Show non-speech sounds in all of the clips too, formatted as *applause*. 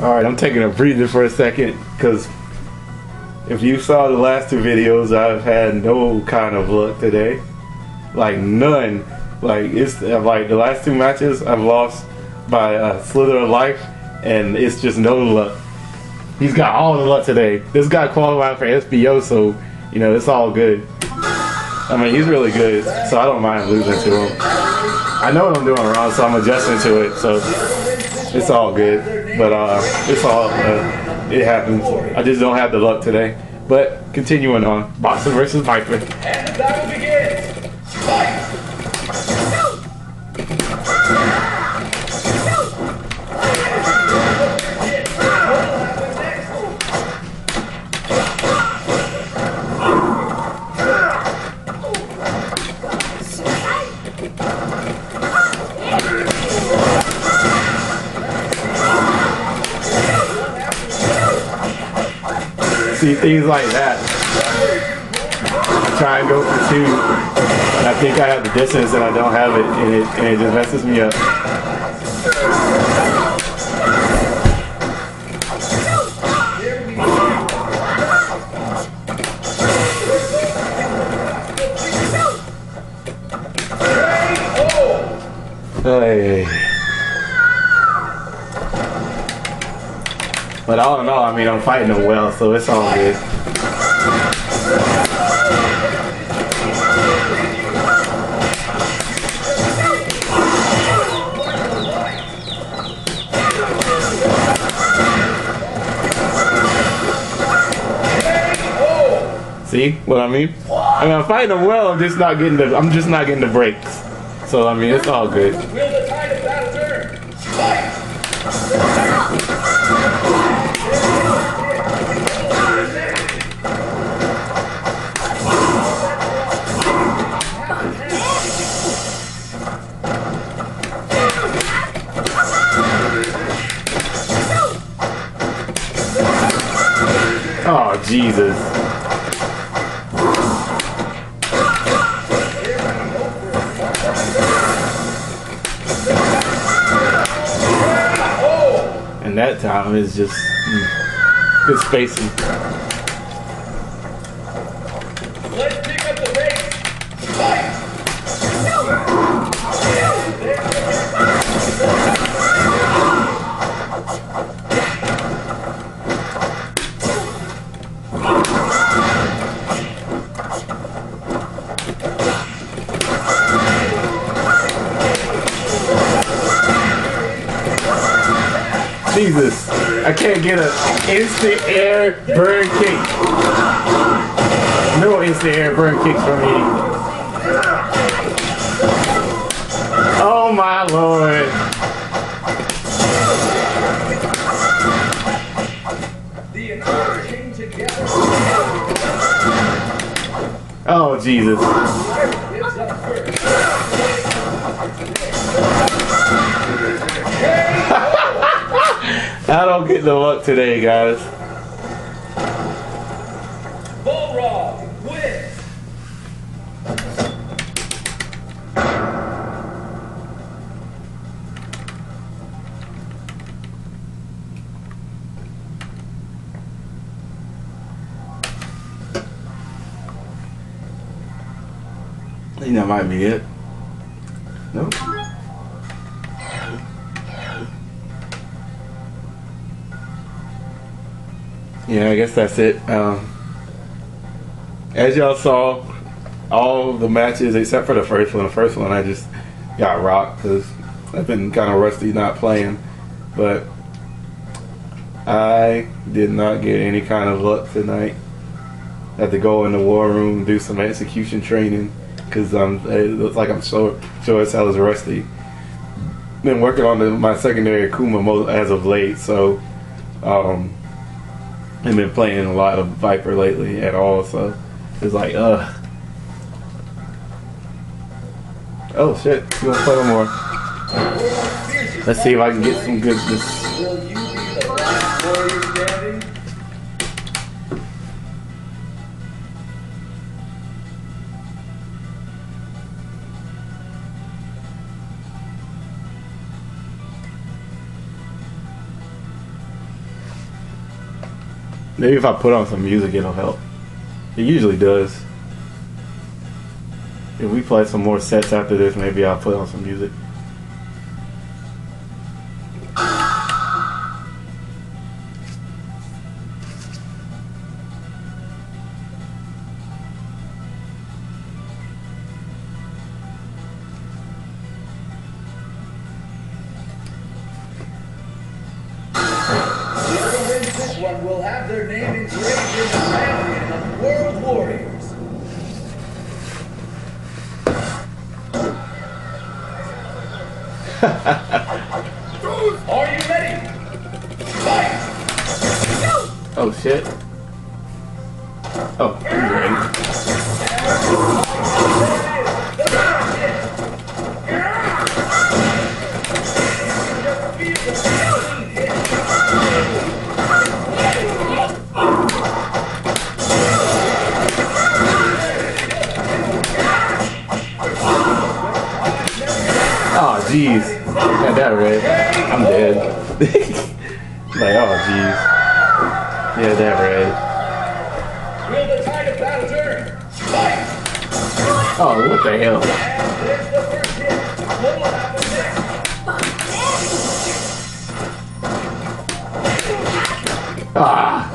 All right, I'm taking a breather for a second because if you saw the last two videos, I've had no kind of luck today, like none. Like it's uh, like the last two matches I've lost by a slither of life, and it's just no luck. He's got all the luck today. This guy qualified for SBO, so you know it's all good. I mean, he's really good, so I don't mind losing to him. I know what I'm doing wrong, so I'm adjusting to it. So it's all good, but uh, it's all uh, it happens. I just don't have the luck today. But continuing on, Boxer versus Viper. See things like that. I try and go for two, and I think I have the distance, and I don't have it, and it, and it just messes me up. Hey. All in all, I mean, I'm fighting them well, so it's all good. See what I mean? I mean, I'm fighting them well. I'm just not getting the. I'm just not getting the breaks. So I mean, it's all good. Jesus! And that time is just mm, good. Jesus, I can't get a instant air burn kick. No instant air burn kicks from me. Oh my lord. Oh Jesus. Get the luck today, guys. Balrog wins. I think that might be it. Nope. Yeah, I guess that's it. Um, as y'all saw, all the matches except for the first one. The first one I just got rocked because I've been kind of rusty not playing. But I did not get any kind of luck tonight. Had to go in the war room do some execution training because um, it looks like I'm so sure as hell as rusty. Been working on the, my secondary Akuma as of late, so um, I've been playing a lot of Viper lately at all. So it's like, ugh. Oh shit! You want to play one more? Let's see if I can get some goodness. Maybe if I put on some music, it'll help. It usually does. If we play some more sets after this, maybe I'll put on some music. One will have their name engraved in the champion of World Warriors. *laughs* Are you ready? Fight! Oh shit. Oh, jeez. Got that red. I'm dead. *laughs* like, oh jeez. Yeah, that red. Will the tide of battle turn? Fight! Oh, what the hell? And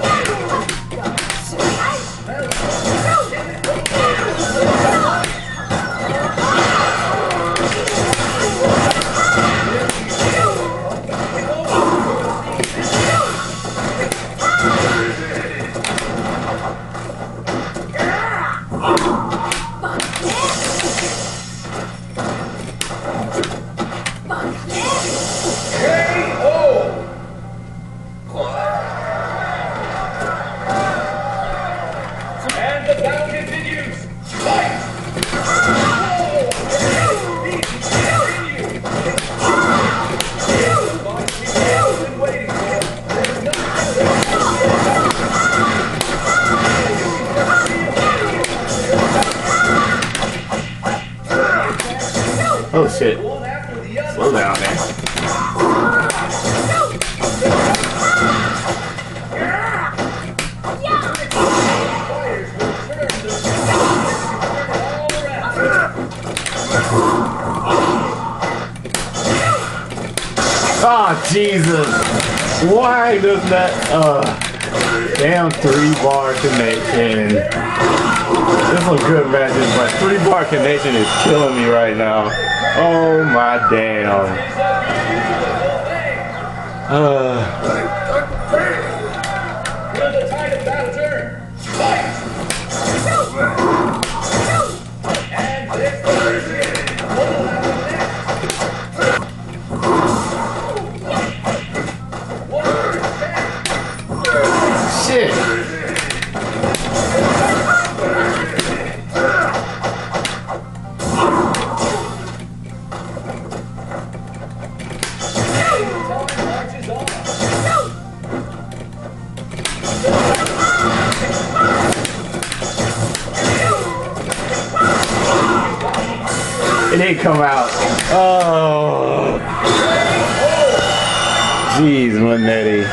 Slow down, man. Oh Jesus! Why does that uh damn three bar connection? This some good matches, but three bar connection is killing me right now. Oh my damn. Uh, Will It didn't come out. Oh. Jeez, Manetti.